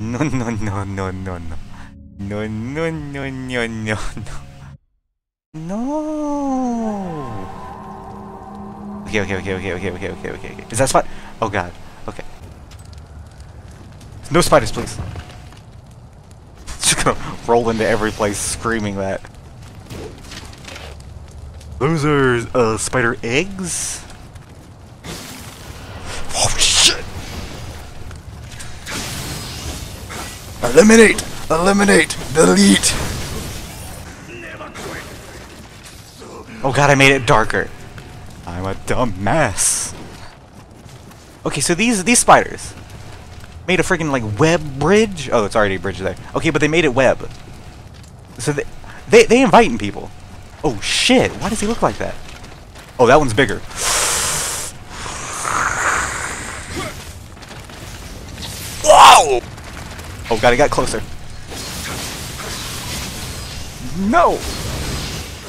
No, no, no, no, no, no. No, no, no, no, no, no. No. Okay, okay, okay, okay, okay, okay, okay, okay, okay. Is that spot? Oh god. Okay. No spiders, please. Just gonna roll into every place screaming that. Those are uh, spider eggs. Eliminate! Eliminate! Delete! Oh god, I made it darker. I'm a dumb dumbass. Okay, so these these spiders made a freaking like web bridge. Oh, it's already a bridge there. Okay, but they made it web. So they they they inviting people. Oh shit! Why does he look like that? Oh, that one's bigger. Whoa! Oh god, he got closer. No!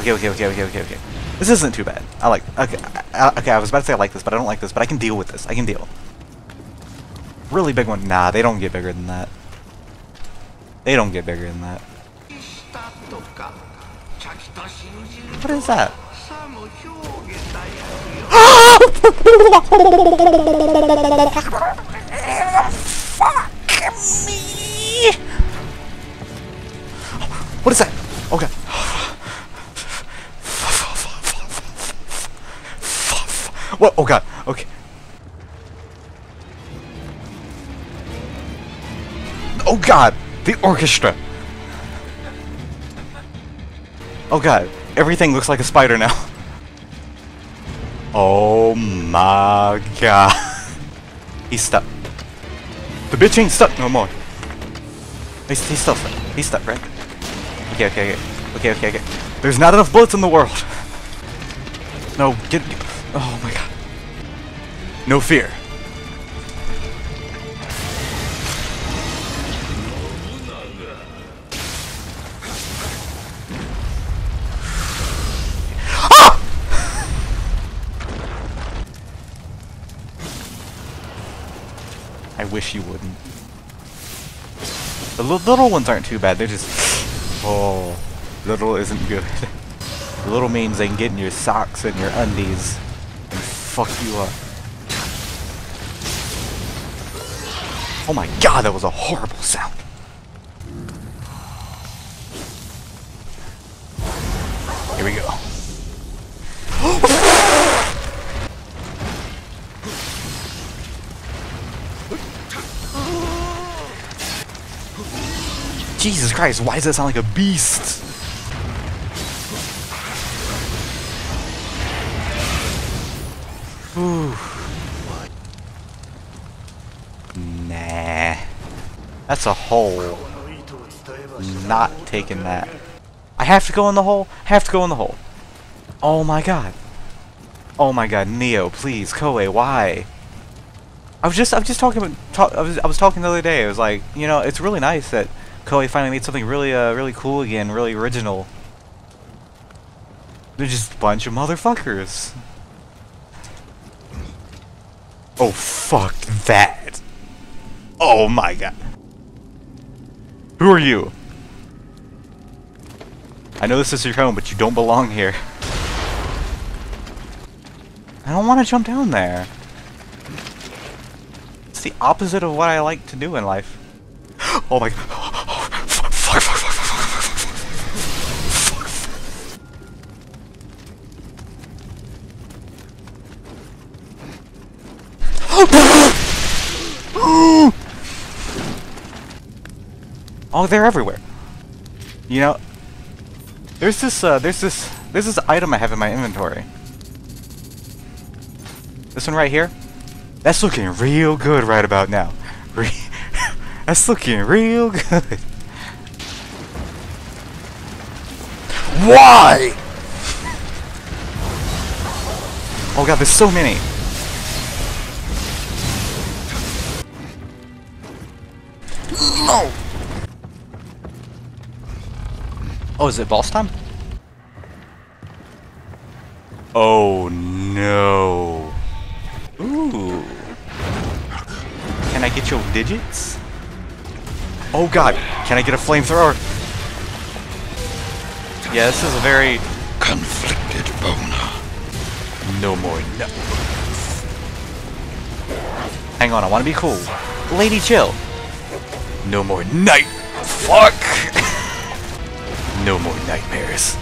Okay, okay, okay, okay, okay, okay. This isn't too bad. I like. Okay, I, okay. I was about to say I like this, but I don't like this. But I can deal with this. I can deal. Really big one. Nah, they don't get bigger than that. They don't get bigger than that. What is that? Fuck me! What is that? Okay. What? Oh god. Okay. Oh god. The orchestra. Oh god. Everything looks like a spider now. Oh my god. He's stuck. The bitch ain't stuck no more. He's, he's still stuck. He's stuck, right? Okay, okay, okay. Okay, okay, okay. There's not enough bullets in the world. No, get... Oh my god. No fear. Ah! I wish you wouldn't. The li little ones aren't too bad, they're just... Oh, little isn't good. little means they can get in your socks and your undies and fuck you up. Oh my god, that was a horrible sound. Here we go. Jesus Christ, why does that sound like a beast? Nah. That's a hole. Not taking that. I have to go in the hole? I have to go in the hole. Oh my god. Oh my god, Nioh, please, Koei, why? I was just I was just talking about talk, I was I was talking the other day. It was like, you know, it's really nice that Koei finally made something really uh really cool again, really original. They're just a bunch of motherfuckers. Oh fuck that. Oh my god. Who are you? I know this is your home, but you don't belong here. I don't want to jump down there. It's the opposite of what I like to do in life. Oh my god. Oh, they're everywhere. You know, there's this, uh, there's this, there's this item I have in my inventory. This one right here. That's looking real good right about now. Re That's looking real good. Why? Oh god, there's so many. No! Oh, is it boss time? Oh no. Ooh. Can I get your digits? Oh god, can I get a flamethrower? Yeah, this is a very Conflicted boner. no more no. Hang on, I want to be cool. Lady, chill. No more night. Fuck. no more nightmares.